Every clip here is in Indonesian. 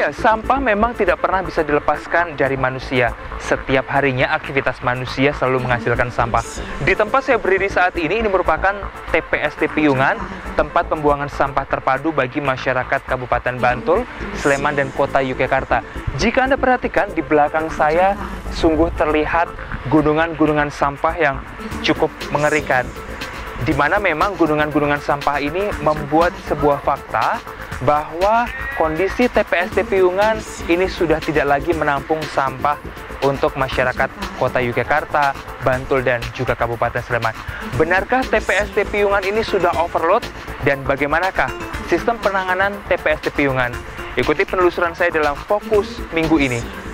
Ya, sampah memang tidak pernah bisa dilepaskan dari manusia. Setiap harinya aktivitas manusia selalu menghasilkan sampah. Di tempat saya berdiri saat ini, ini merupakan TPST Piyungan, tempat pembuangan sampah terpadu bagi masyarakat Kabupaten Bantul, Sleman, dan Kota Yogyakarta. Jika Anda perhatikan, di belakang saya sungguh terlihat gunungan-gunungan sampah yang cukup mengerikan. Di mana memang gunungan-gunungan sampah ini membuat sebuah fakta bahwa kondisi TPST Piungan ini sudah tidak lagi menampung sampah untuk masyarakat kota Yogyakarta, Bantul, dan juga Kabupaten Sleman. Benarkah TPST Piungan ini sudah overload? Dan bagaimanakah sistem penanganan TPST Piungan? Ikuti penelusuran saya dalam fokus minggu ini.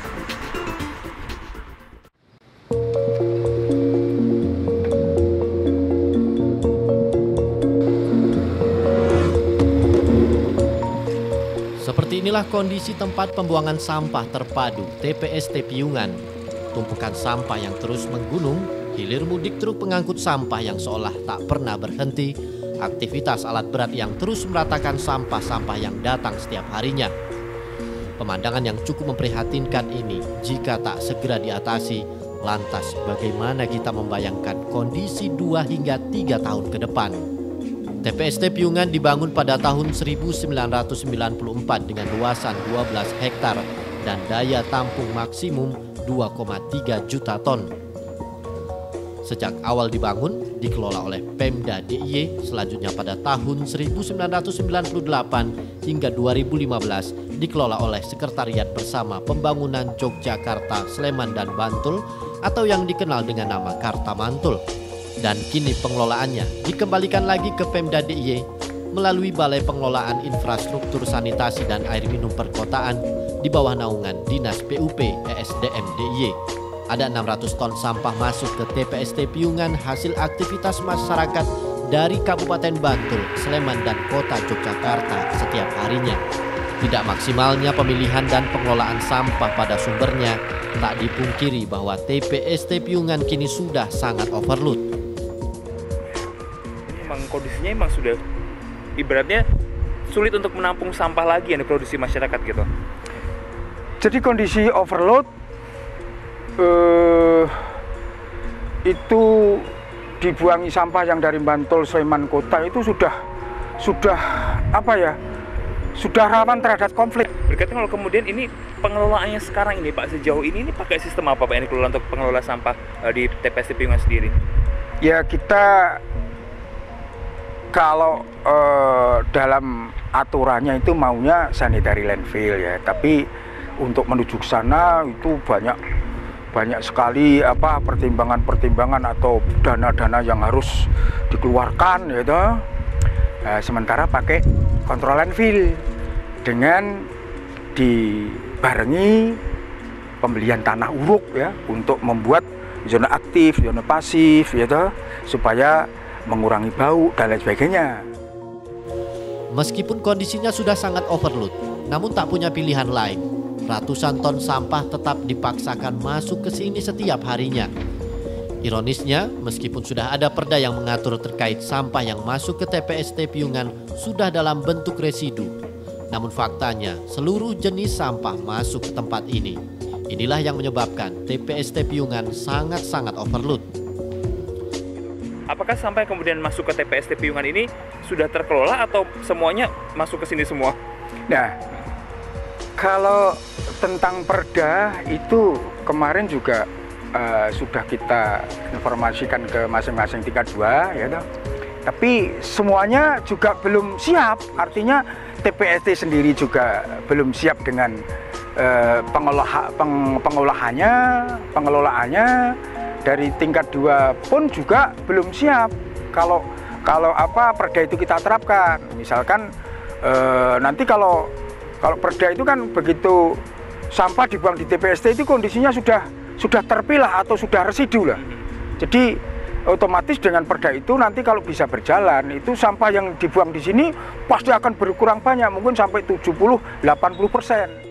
Seperti inilah kondisi tempat pembuangan sampah terpadu TPST Piungan. Tumpukan sampah yang terus menggunung, hilir mudik truk pengangkut sampah yang seolah tak pernah berhenti, aktivitas alat berat yang terus meratakan sampah-sampah yang datang setiap harinya. Pemandangan yang cukup memprihatinkan ini jika tak segera diatasi, lantas bagaimana kita membayangkan kondisi 2 hingga 3 tahun ke depan. TPST Piungan dibangun pada tahun 1994 dengan luasan 12 hektar dan daya tampung maksimum 2,3 juta ton. Sejak awal dibangun, dikelola oleh Pemda DIY, selanjutnya pada tahun 1998 hingga 2015 dikelola oleh Sekretariat Bersama Pembangunan Yogyakarta, Sleman, dan Bantul atau yang dikenal dengan nama Karta Mantul dan kini pengelolaannya dikembalikan lagi ke Pemda DIY melalui Balai Pengelolaan Infrastruktur Sanitasi dan Air Minum Perkotaan di bawah naungan Dinas PUP ESDM DIY. Ada 600 ton sampah masuk ke TPST Piungan hasil aktivitas masyarakat dari Kabupaten Bantul, Sleman, dan Kota Yogyakarta setiap harinya. Tidak maksimalnya pemilihan dan pengelolaan sampah pada sumbernya, tak dipungkiri bahwa TPST Piungan kini sudah sangat overload memang kondisinya memang sudah ibaratnya sulit untuk menampung sampah lagi yang diproduksi masyarakat gitu. Jadi kondisi overload eh, itu dibuangi sampah yang dari Bantul Sleman Kota itu sudah sudah apa ya sudah rawan terhadap konflik. Berarti kalau kemudian ini pengelolaannya sekarang ini Pak sejauh ini ini pakai sistem apa Pak yang dikelola untuk pengelola sampah uh, di TPS Piungan sendiri? Ya kita kalau uh, dalam aturannya itu maunya sanitary landfill ya, tapi untuk menuju ke sana itu banyak banyak sekali apa pertimbangan-pertimbangan atau dana-dana yang harus dikeluarkan ya toh. Nah, sementara pakai kontrol landfill dengan dibarengi pembelian tanah uruk ya untuk membuat zona aktif, zona pasif ya toh, supaya mengurangi bau dan lain sebagainya. Meskipun kondisinya sudah sangat overload, namun tak punya pilihan lain. Ratusan ton sampah tetap dipaksakan masuk ke sini setiap harinya. Ironisnya, meskipun sudah ada perda yang mengatur terkait sampah yang masuk ke TPST Piungan sudah dalam bentuk residu. Namun faktanya, seluruh jenis sampah masuk ke tempat ini. Inilah yang menyebabkan TPST Piungan sangat-sangat overload. Apakah sampai kemudian masuk ke TPS Piungan ini sudah terkelola atau semuanya masuk ke sini semua? Nah, kalau tentang perda itu kemarin juga uh, sudah kita informasikan ke masing-masing tingkat dua, ya toh. Tapi semuanya juga belum siap. Artinya TPST sendiri juga belum siap dengan uh, pengelola, peng, pengolahannya, pengelolaannya, dari tingkat dua pun juga belum siap kalau kalau apa perda itu kita terapkan misalkan e, nanti kalau kalau perda itu kan begitu sampah dibuang di TPST itu kondisinya sudah sudah terpilah atau sudah residu lah. Jadi otomatis dengan perda itu nanti kalau bisa berjalan itu sampah yang dibuang di sini pasti akan berkurang banyak mungkin sampai 70-80 persen.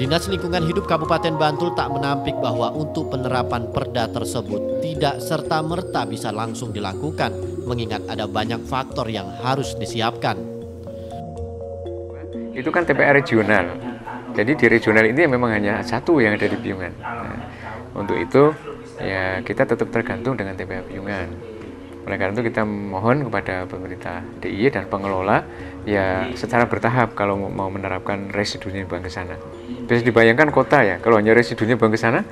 Dinas Lingkungan Hidup Kabupaten Bantul tak menampik bahwa untuk penerapan perda tersebut tidak serta-merta bisa langsung dilakukan, mengingat ada banyak faktor yang harus disiapkan. Itu kan TPA regional, jadi di regional ini memang hanya satu yang ada di Piungan. Nah, untuk itu ya kita tetap tergantung dengan TPA Piungan. Oleh karena itu kita mohon kepada pemerintah DIY dan pengelola ya secara bertahap kalau mau menerapkan residunya buang ke sana. Bisa dibayangkan kota ya, kalau hanya residunya buang ke sana,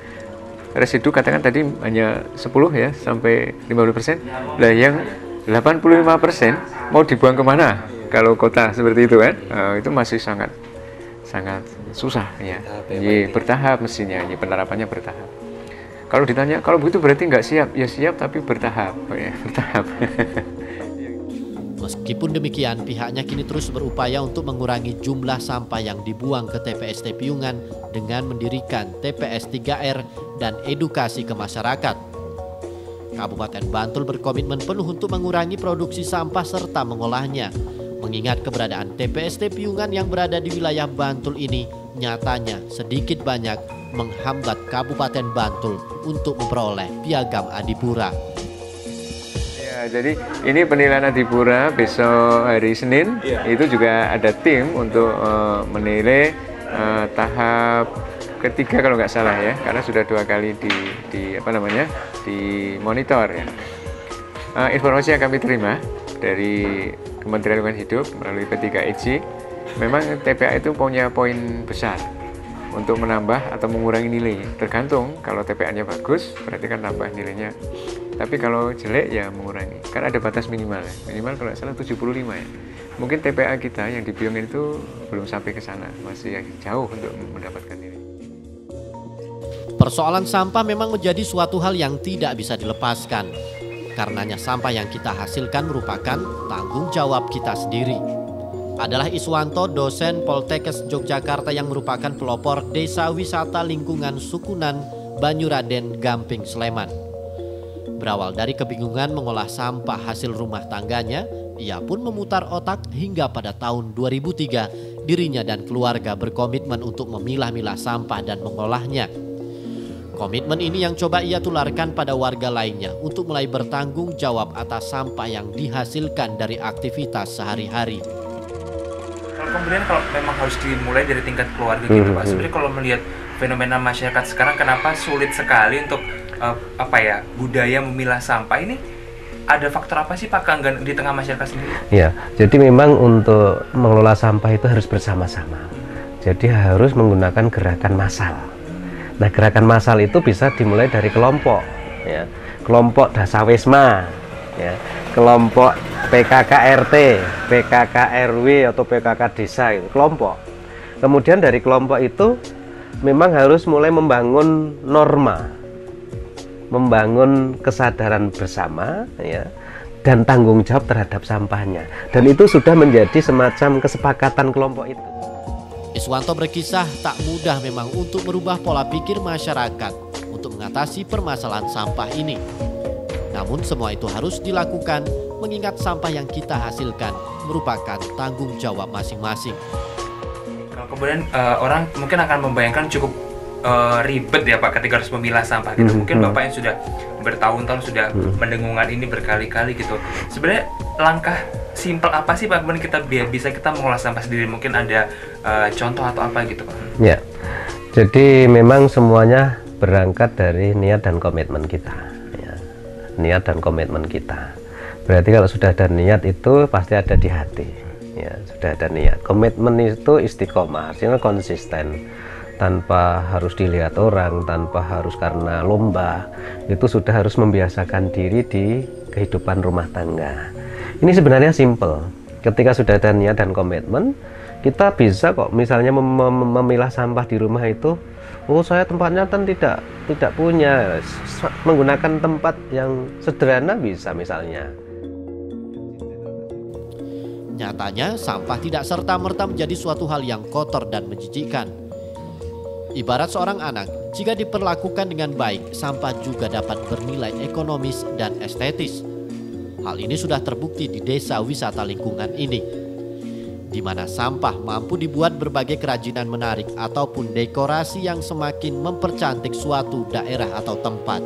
residu katakan tadi hanya 10 ya sampai 50 persen. Lah yang 85 persen mau dibuang ke mana? Kalau kota seperti itu kan, uh, itu masih sangat sangat susah ya. Jadi bertahap mestinya, ini penerapannya bertahap. Kalau ditanya, kalau begitu berarti nggak siap? Ya siap tapi bertahap, ya, bertahap. Meskipun demikian, pihaknya kini terus berupaya untuk mengurangi jumlah sampah yang dibuang ke TPST Piungan dengan mendirikan TPS 3R dan edukasi ke masyarakat. Kabupaten Bantul berkomitmen penuh untuk mengurangi produksi sampah serta mengolahnya. Mengingat keberadaan TPST Piungan yang berada di wilayah Bantul ini nyatanya sedikit banyak menghambat Kabupaten Bantul untuk memperoleh piagam Adipura. Ya, jadi ini penilaian Adipura besok hari Senin ya. itu juga ada tim untuk uh, menilai uh, tahap ketiga kalau nggak salah ya, karena sudah dua kali di, di apa namanya di monitor ya. Uh, informasi yang kami terima dari Kementerian Lingkungan Hidup melalui P3EJ, memang TPA itu punya poin besar untuk menambah atau mengurangi nilai tergantung. Kalau TPA-nya bagus berarti kan tambah nilainya. Tapi kalau jelek ya mengurangi. Kan ada batas minimal ya. Minimal kalau salah 75 ya. Mungkin TPA kita yang di Byongin itu belum sampai ke sana. Masih jauh untuk mendapatkan nilai. Persoalan sampah memang menjadi suatu hal yang tidak bisa dilepaskan. Karenanya sampah yang kita hasilkan merupakan tanggung jawab kita sendiri adalah Iswanto, dosen Poltekkes Yogyakarta yang merupakan pelopor Desa Wisata Lingkungan Sukunan Banyuraden Gamping Sleman. Berawal dari kebingungan mengolah sampah hasil rumah tangganya, ia pun memutar otak hingga pada tahun 2003 dirinya dan keluarga berkomitmen untuk memilah-milah sampah dan mengolahnya. Komitmen ini yang coba ia tularkan pada warga lainnya untuk mulai bertanggung jawab atas sampah yang dihasilkan dari aktivitas sehari-hari kemudian kalau memang harus dimulai dari tingkat keluarga gitu hmm, pak hmm. sebenarnya kalau melihat fenomena masyarakat sekarang kenapa sulit sekali untuk uh, apa ya budaya memilah sampah ini ada faktor apa sih Pak Kanggan di tengah masyarakat sendiri? Ya, jadi memang untuk mengelola sampah itu harus bersama-sama. Jadi harus menggunakan gerakan massal. Nah, gerakan massal itu bisa dimulai dari kelompok, ya. Kelompok dasawisma, ya. Kelompok PKK RT, PKK RW atau PKK desa itu kelompok. Kemudian dari kelompok itu memang harus mulai membangun norma, membangun kesadaran bersama ya dan tanggung jawab terhadap sampahnya. Dan itu sudah menjadi semacam kesepakatan kelompok itu. Iswanto berkisah tak mudah memang untuk merubah pola pikir masyarakat untuk mengatasi permasalahan sampah ini. Namun semua itu harus dilakukan mengingat sampah yang kita hasilkan merupakan tanggung jawab masing-masing. Kalau kemudian uh, orang mungkin akan membayangkan cukup uh, ribet ya Pak ketika harus memilah sampah gitu. Hmm, mungkin hmm. Bapak yang sudah bertahun-tahun sudah hmm. mendengungan ini berkali-kali gitu. Sebenarnya langkah simpel apa sih Pak kemudian kita biar bisa kita mengolah sampah sendiri? Mungkin ada uh, contoh atau apa gitu Pak? Ya. Jadi memang semuanya berangkat dari niat dan komitmen kita. Niat dan komitmen kita. Berarti kalau sudah ada niat itu pasti ada di hati. Ya sudah ada niat. Komitmen itu istiqomah artinya konsisten. Tanpa harus dilihat orang tanpa harus karena lomba itu sudah harus membiasakan diri di kehidupan rumah tangga. Ini sebenarnya simple. Ketika sudah ada niat dan komitmen kita bisa kok misalnya mem memilah sampah di rumah itu oh saya tempatnya kan tidak tidak punya menggunakan tempat yang sederhana bisa misalnya Nyatanya, sampah tidak serta-merta menjadi suatu hal yang kotor dan menjijikkan. Ibarat seorang anak, jika diperlakukan dengan baik, sampah juga dapat bernilai ekonomis dan estetis. Hal ini sudah terbukti di desa wisata lingkungan ini, di mana sampah mampu dibuat berbagai kerajinan menarik ataupun dekorasi yang semakin mempercantik suatu daerah atau tempat.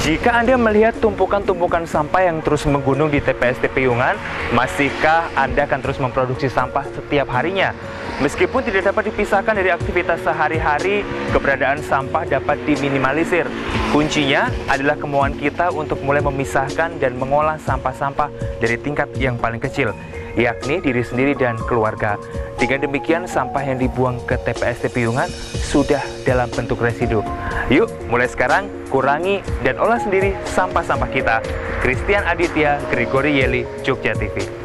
Jika Anda melihat tumpukan-tumpukan sampah yang terus menggunung di TPST Piyungan, masihkah Anda akan terus memproduksi sampah setiap harinya? Meskipun tidak dapat dipisahkan dari aktivitas sehari-hari, keberadaan sampah dapat diminimalisir. Kuncinya adalah kemauan kita untuk mulai memisahkan dan mengolah sampah-sampah dari tingkat yang paling kecil, yakni diri sendiri dan keluarga. Dengan demikian, sampah yang dibuang ke TPST Piyungan sudah dalam bentuk residu. Yuk, mulai sekarang kurangi dan olah sendiri sampah-sampah kita. Christian Aditya, Grigori Yeli, Jogja TV.